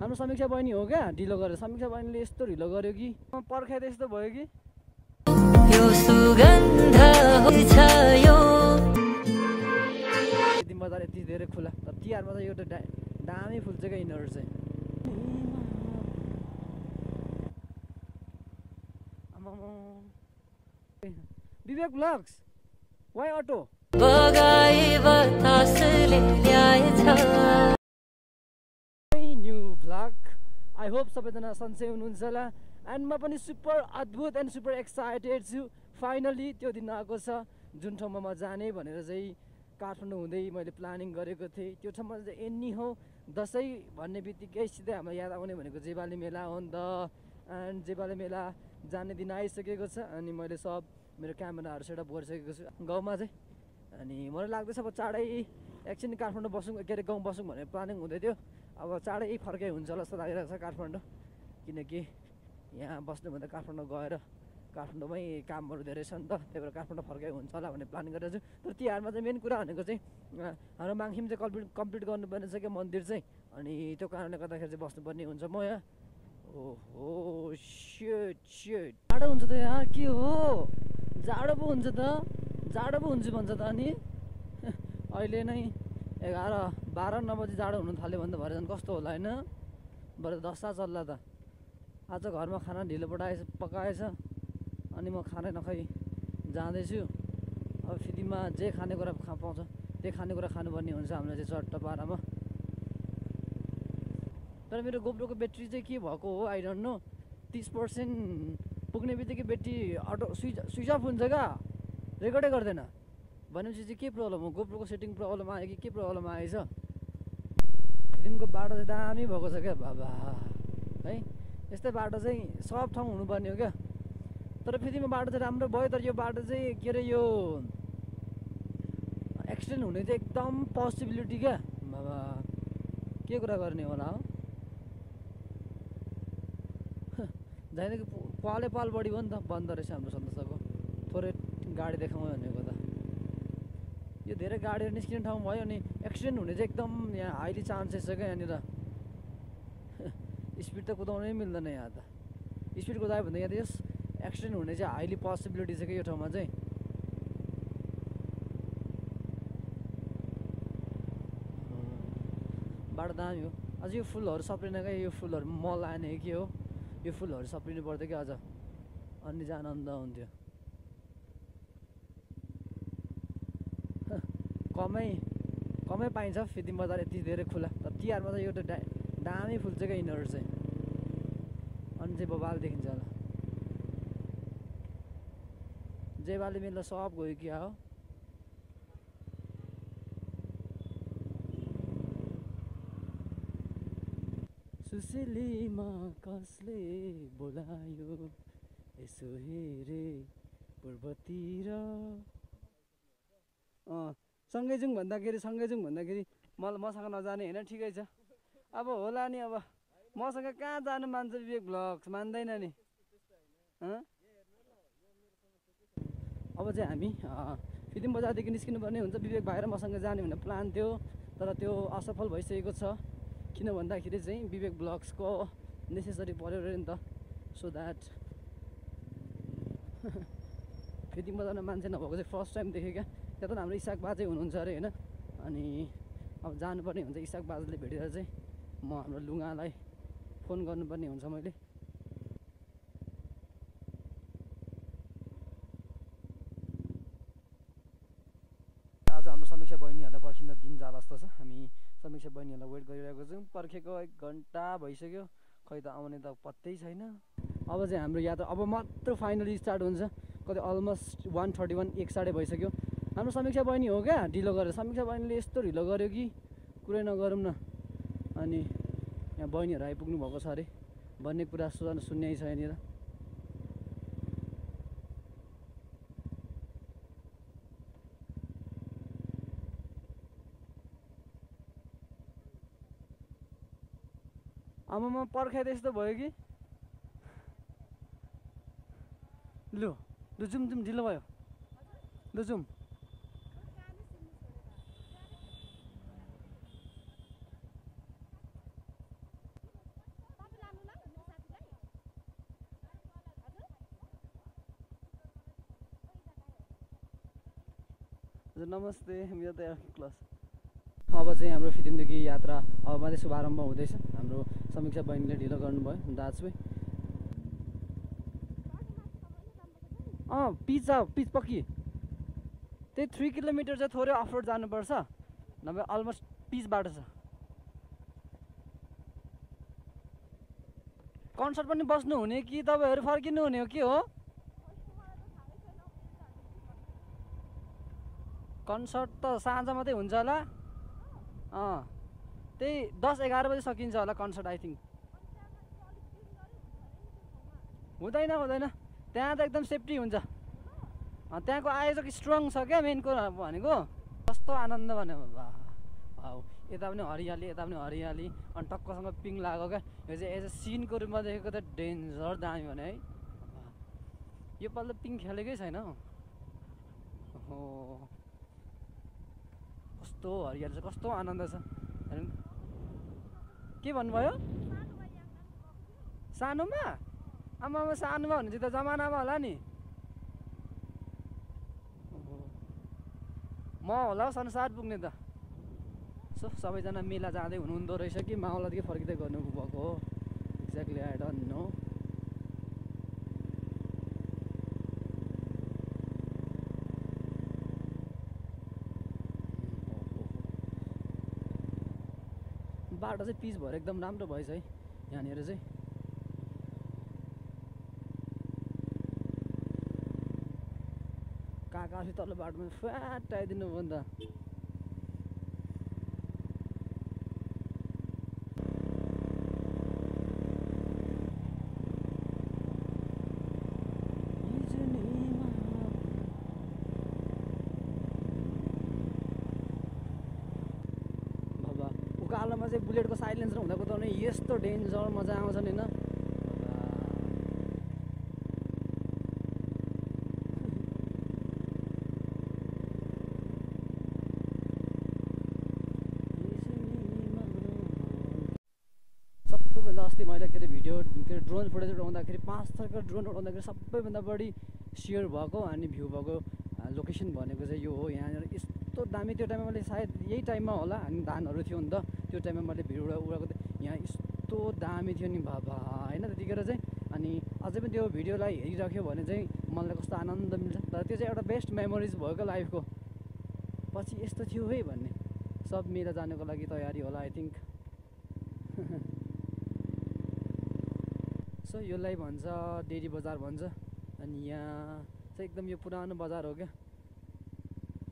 हाम्रो समीक्षा बहिनी हो क्या? ढिलो गरेर। समीक्षा बहिनीले यस्तो ढिलो गर्यो कि? पर्खाइ त यस्तो भयो कि? बजार यति धेरै खुला। तर तिहारमा चाहिँ एउटा डा दामी फुल्छ क्या यिनीहरू चाहिँ। विवेक ब्लग्स वाइ अटो? आई होप सबैजना सन्चै हुनुहुन्छ होला। एन्ड म पनि सुपर अद्भुत एन्ड सुपर एक्साइटेड छु। फाइनली त्यो दिन आएको छ। जुन ठाउँमा म जाने भनेर चाहिँ काठमाडौँ हुँदै मैले प्लानिङ गरेको थिएँ। त्यो ठाउँमा चाहिँ एनी हो। दसैँ भन्ने बित्तिकै सिधै हामीलाई याद आउने भनेको जेवाली मेला हो नि त। एन्ड जेवाली मेला जाने दिन आइसकेको छ। अनि मैले सब मेरो क्यामेराहरू सेटअप गरिसकेको छु। गाउँमा चाहिँ। अनि मलाई लाग्दैछ अब चाँडै एकछिन काठमाडौँ बसौँ। के अरे गाउँ बसौँ भनेर प्लानिङ हुँदै थियो। अब चाँडै फर्काइ हुन्छ होला जस्तो लागिरहेको छ काठमाडौँ। किनकि यहाँ बस्नुभन्दा काठमाडौँ गएर काठमाडौँमै कामहरू धेरै छ नि त त्यही भएर काठमाडौँ फर्काइ हुन्छ होला भन्ने प्लान गरेको छु तर तिहारमा चाहिँ मेन कुरा भनेको चाहिँ हाम्रो माङखिम चाहिँ कम्प्लिट कम्प्लिट गर्नुपर्ने छ क्या मन्दिर चाहिँ? अनि त्यो कारणले गर्दाखेरि चाहिँ बस्नुपर्ने हुन्छ म यहाँ। ओहो सेट सेट जाडो हुन्छ त यहाँ के हो? जाडो पो हुन्छ त जाडो पो हुन्छ भन्छ त अनि। अहिले नै एघार बाह्र नौ बजी जाडो हुनु थाल्यो भने त भरे झन् कस्तो होला होइन? भरे दसटा चल्ला त। आज घरमा खाना ढिलो पठाएछ पकाएछ अनि म खानै नखाइ जाँदैछु। अब फेरिमा जे खानेकुरा खा पाउँछ त्यही खानेकुरा खानुपर्ने हुन्छ हामीलाई चाहिँ चट्ट पारामा। तर मेरो गोप्रोको ब्याट्री चाहिँ के भएको हो आई डोन्ट नो तिस पर्सेन्ट पुग्ने बित्तिकै battery auto switch switch off हुन्छ क्या रेकर्डै गर्दैन। भनेपछि चाहिँ के प्रब्लम हो? गोप्रोको सेटिङ प्रब्लम आयो कि के प्रब्लम आएछ? फिल्मको बाटो चाहिँ दामी भएको छ क्या बाबा। है? यस्तै बाटो चाहिँ सब ठाउँ हुनुपर्ने हो क्या। तर फेरिमा बाटो चाहिँ राम्रो भयो तर यो बाटो चाहिँ के अरे यो एक्सिडेन्ट हुने चाहिँ एकदम पोसिबिलिटी क्या बाबा। के कुरा गर्ने होला हो? जाँदा पालै पाल बढी भयो नि त बन्द रहेछ हाम्रो सन्दर्शको थोरै गाडी देखाउँ भनेको यो धेरै गाडीहरू निस्किने ठाउँ भयो अनि एक्सिडेन्ट हुने चाहिँ एकदम यहाँ हाइली चान्सेस छ क्या यहाँनिर। स्पिड त कुदाउनै मिल्दैन यहाँ त। स्पिड कुदायो भने यहाँ त यस एक्सिडेन्ट हुने चाहिँ हाइली पोसिबिलिटी छ क्या यो ठाउँमा चाहिँ। बाटो दामी हो। अझ यो फुलहरू सप्रिन क्या? यो फुलहरू मल आने के हो? यो फुलहरू सप्रिनु पर्थ्यो क्या अझ। अनि चाहिँ आनन्द हुन्थ्यो। कमै कमै पाइन्छ फिदिम बजार यति धेरै खुला। तर तिहारमा चाहिँ एउटा डा दामी फुल्छ क्या यिनीहरू चाहिँ। अनि चाहिँ बबाल देखिन्छ होला। जेवाली मेला सब गयो क्या हो? सुसिलीमा कसले बोलायो यसो हेरे पूर्वतिर? अँ सँगै जाउँ भन्दाखेरि सँगै जाउँ भन्दाखेरि मलाई मसँग नजाने होइन ठिकै छ। अब होला नि अब। मसँग कहाँ जानु मान्छ विवेक भ्लग्स मान्दैन नि? अब चाहिँ हामी अँ, फिल्म बजारदेखि निस्किनु पर्ने हुन्छ। विवेक भाइ मसँग जाने भन्ने प्लान थियो तर त्यो असफल भइसकेको छ। किन भन्दाखेरि चाहिँ विवेक ब्लग्सको नेसेसरी पऱ्यो अरे नि त। सो द्याट फिटिङ बजारमा मान्छे नभएको चाहिँ फर्स्ट टाइम देखेँ क्या त्यहाँ त हाम्रो इसाक बाजे हुनुहुन्छ अरे होइन? अनि अब जानुपर्ने हुन्छ इसाक बाजेले भेटेर चाहिँ म हाम्रो लुगालाई फोन गर्नुपर्ने हुन्छ मैले। आज हाम्रो समीक्षा बहिनीहरूलाई पर्खिँदा दिन जाला जस्तो छ। हामी समीक्षा बहिनीहरूलाई वेट गरिरहेको छौँ। पर्खेको एक घन्टा भइसक्यो। खै त आउने त पत्तै छैन। अब चाहिँ हाम्रो यात्रा अब मात्र फाइनली स्टार्ट हुन्छ। कति अलमोस्ट वान थर्टी वान एक साढे भइसक्यो। हाम्रो समीक्षा बहिनी हो क्या ढिलो गरेर। समीक्षा बहिनीले यस्तो ढिलो गर्यो कि कुरै नगरौँ न। अनि यहाँ बहिनीहरू आइपुग्नु भएको छ अरे। भन्ने कुरा सु- सुन्ने छ यहाँनिर आमामा पर्खाइ त यस्तो भयो कि? लु लु जाउँ ढिलो भयो। लु हजुर नमस्ते मेरो त क्लास। अब चाहिँ हाम्रो फिदिमदेखि यात्रा अब मात्रै शुभारम्भ हुँदैछ। हाम्रो समीक्षा बहिनीले ढिलो गर्नुभयो दाजु अँ पिच छ पिच पक्की। त्यही थ्री किलोमिटर चाहिँ थोरै अफरोड जानुपर्छ। नभए अलमोस्ट पिच बाटो छ। कन्सर्ट पनि बस्नु हुने कि तपाईँहरू फर्किनु हुने हो के हो? कन्सर्ट त साँझ मात्रै हुन्छ होला। अँ त्यही दस एघार बजी सकिन्छ होला कन्सर्ट आई थिङ्क हुँदैन हुँदैन। त्यहाँ त एकदम सेफ्टी हुन्छ। त्यहाँको आयोजक स्ट्रङ छ क्या मेन कुरा भनेको। कस्तो आनन्द भने हौ यता पनि हरियाली यता पनि हरियाली। अनि टक्कसँग पिङ लाग्यो क्या। यो चाहिँ एज अ सिनको रूपमा देखेको त डेन्जर दामी भने है। योपालि त पिङ खेलेकै छैन हो। कस्तो हरियाली छ कस्तो आनन्द छ। के भन्नुभयो? सानोमा? आमामा सानोमा चाहिँ त जमानामा होला नि। म होला हौ संसार पुग्ने त। सो सबैजना मेला जाँदै हुनुहुँदो रहेछ कि? माओलादेखि फर्किँदै गर्नुभएको हो। एक्ज्याक्टली आई डोन्ट नो बाटो चाहिँ पिच भएर एकदम राम्रो भएछ है यहाँनिर चाहिँ। काका तल्लो बाटोमा फ्याट आइदिनु भयो नि त। बाबा उकालोमा चाहिँ बुलेटको साइलेन्सर हुँदा कुदाउने यस्तो डेन्जर मजा आउँछ नि होइन। सबैभन्दा अस्ति मैले के अरे भिडियो के अरे ड्रोन फुटेज उडाउँदाखेरि पाँच थरको ड्रोन उडाउँदाखेरि सबैभन्दा बढी सेयर भएको अनि भ्यू भएको लोकेसन भनेको चाहिँ यो हो। यहाँनिर दामी त्यो टाइममा मैले सायद यही टाइममा होला अनि धानहरू थियो नि त त्यो टाइममा मैले उडा उडाएको थिएँ यहाँ यस्तो दामी थियो नि बाबा होइन त्यतिखेर चाहिँ अनि अझै पनि त्यो भिडियोलाई हेरिराख्यो भने चाहिँ मलाई कस्तो आनन्द मिल्छ। तर त्यो चाहिँ एउटा बेस्ट मेमोरिज भयो क्या लाइफको। पछि यस्तो थियो है भन्ने। सब मेला जानुको लागि तयारी होला आई थिङ्क सो यसलाई भन्छ डेरी बजार भन्छ अनि यहाँ चाहिँ एकदम यो पुरानो बजार हो क्या।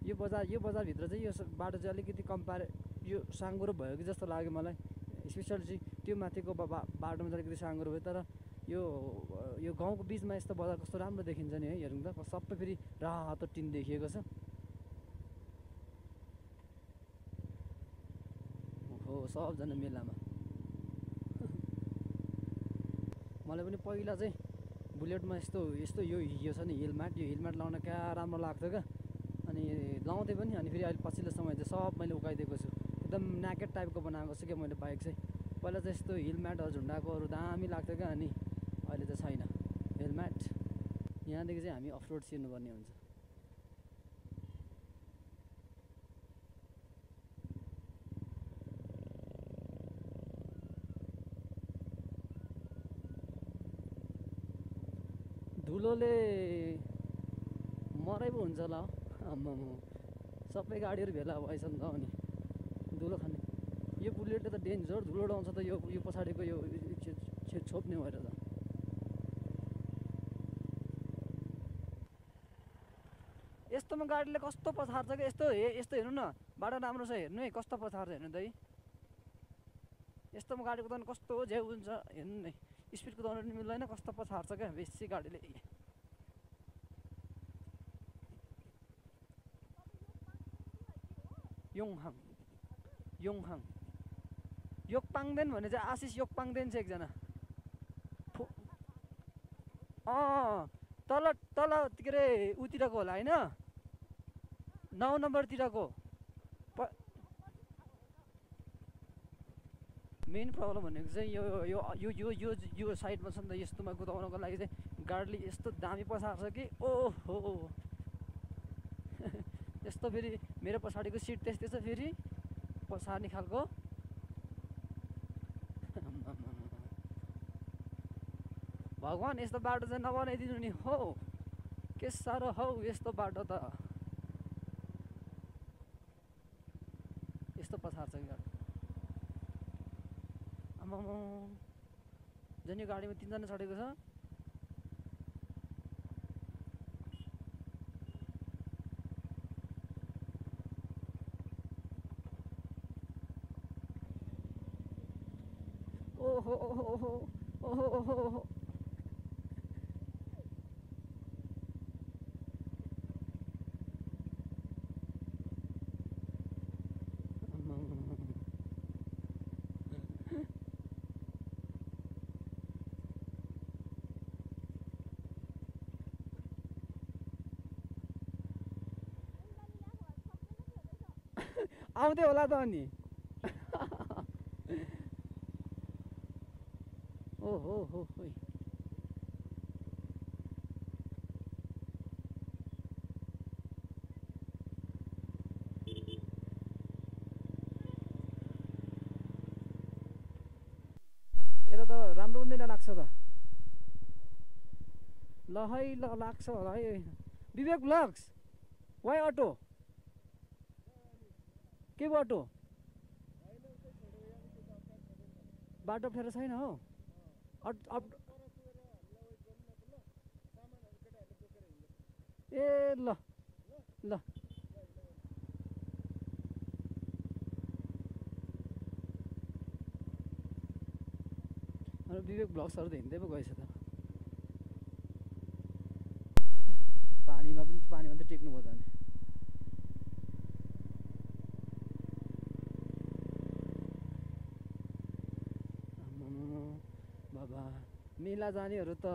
यो बजार यो बजारभित्र चाहिँ यो बाटो चाहिँ अलिकति कम्पेयर यो साँगुरो भयो कि जस्तो लाग्यो मलाई। स्पेसली चाहिँ त्यो माथिको बाटोमा चाहिँ अलिकति साँगुरो भयो। तर यो यो गाउँको बिचमा यस्तो बजार कस्तो राम्रो देखिन्छ नि है हेरौँ त। सबै फेरि रातो टिन देखिएको छ। हो सबजना मेलामा। मलाई पनि पहिला चाहिँ बुलेटमा यस्तो यस्तो यो यो छ नि हेलमेट। यो हेलमेट लाउन क्या राम्रो लाग्थ्यो क्या। लाउँथेँ पनि अनि फेरि अहिले पछिल्लो समय चाहिँ सब मैले उकाइदिएको छु। एकदम न्याकेट टाइपको बनाएको छु क्या मैले बाइक चाहिँ। पहिला चाहिँ यस्तो हेलमेटहरू झुन्डाएकोहरू दामी लाग्थ्यो क्या अनि अहिले चाहिँ छैन। हेलमेट। यहाँदेखि चाहिँ हामी अफरोड छिर्नुपर्ने हुन्छ। धुलोले मरै पो हुन्छ होला आम्मामा सबै गाडीहरू भेला भएछ नि त अनि धुलो खाने। यो बुलेटले त डेन्जर धुलो उडाउँछ त यो यो पछाडिको यो छे- छे- छोप्ने भएर त। यस्तोमा गाडीले कस्तो पछार्छ कि? यस्तो हे यस्तो हेर्नु न। बाटो राम्रो छ हेर्नु है कस्तो पछार्छ हेर्नु त है। यस्तोमा गाडी कुदाउनु कस्तो झ्याउ हुन्छ हेर्नु नै। स्पिड कुदाउनु मिल्दैन कस्तो पछार्छ क्या बेसी गाडीले। योङहाङ योङहाङ योगपाङदेन भने चाहिँ आशिष योगपाङदेन छ एकजना फो अँ तल तल के अरे उतिरको होला होइन नौ नम्बरतिरको प मेन प्रब्लम भनेको चाहिँ यो यो यो यो यो यो साइडमा छ नि त यस्तोमा कुदाउनको लागि चाहिँ गाडीले यस्तो दामी पसार्छ कि ओहो यस्तो फेरि मेरो पछाडिको सिट त्यस्तै छ फेरि। पछार्ने खालको भगवान् यस्तो बाटो चाहिँ नबनाइदिनु नि हो। के साह्रो हौ यस्तो बाटो त। यस्तो पछार्छ गाडी आमामा झन् यो गाडीमा तिनजना चढेको छ। ओहो ओहो ओहो ओहो ओहो ओहो आम्मामामा। आउँदै होला त अनि ओहो हो होइ यता त राम्रो मेला लाग्छ त ल है ल लाग्छ होला है विवेक ब्लग्स वाइ अटो? के बाटो बाटो फेर छैन हो? ए ल ल। विवेक ब्लग्सहरू त हिँड्दै पो गएछ त। पानीमा पनि पानीमा त टेक्नु भयो त अनि आम्मामा, बाबा मेला जानेहरू त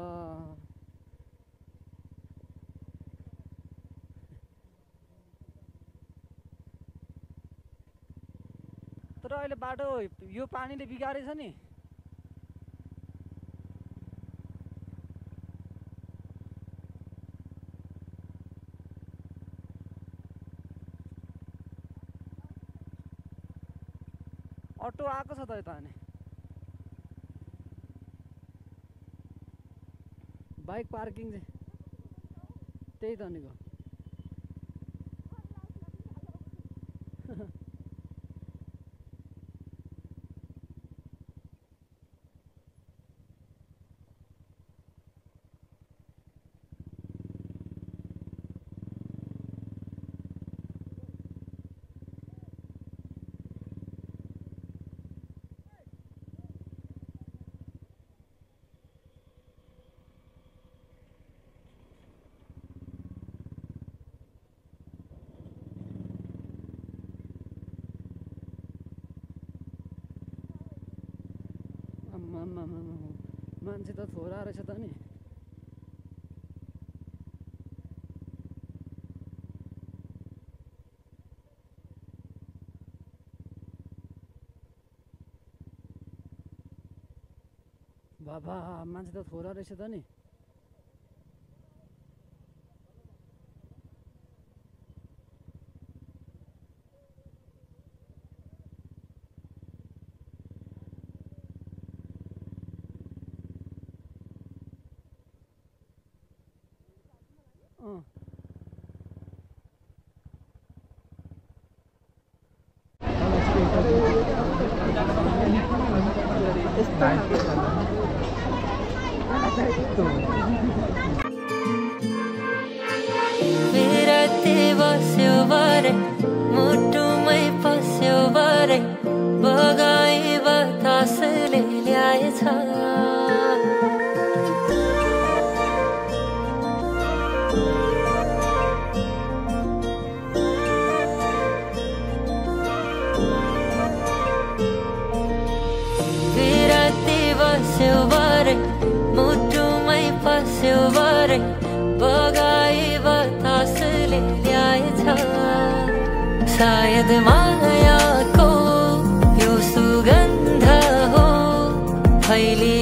तर अहिले बाटो यो पानीले बिगारेछ नि। अटो आएको छ त यता अनि। बाइक पार्किङ चाहिँ त्यही त आम्मामामामा मान्छे त थोरा रहेछ त नि बाबा मान्छे त थोरा रहेछ त नि está Nice. सायद मायाको यो सुगन्ध हो। फैली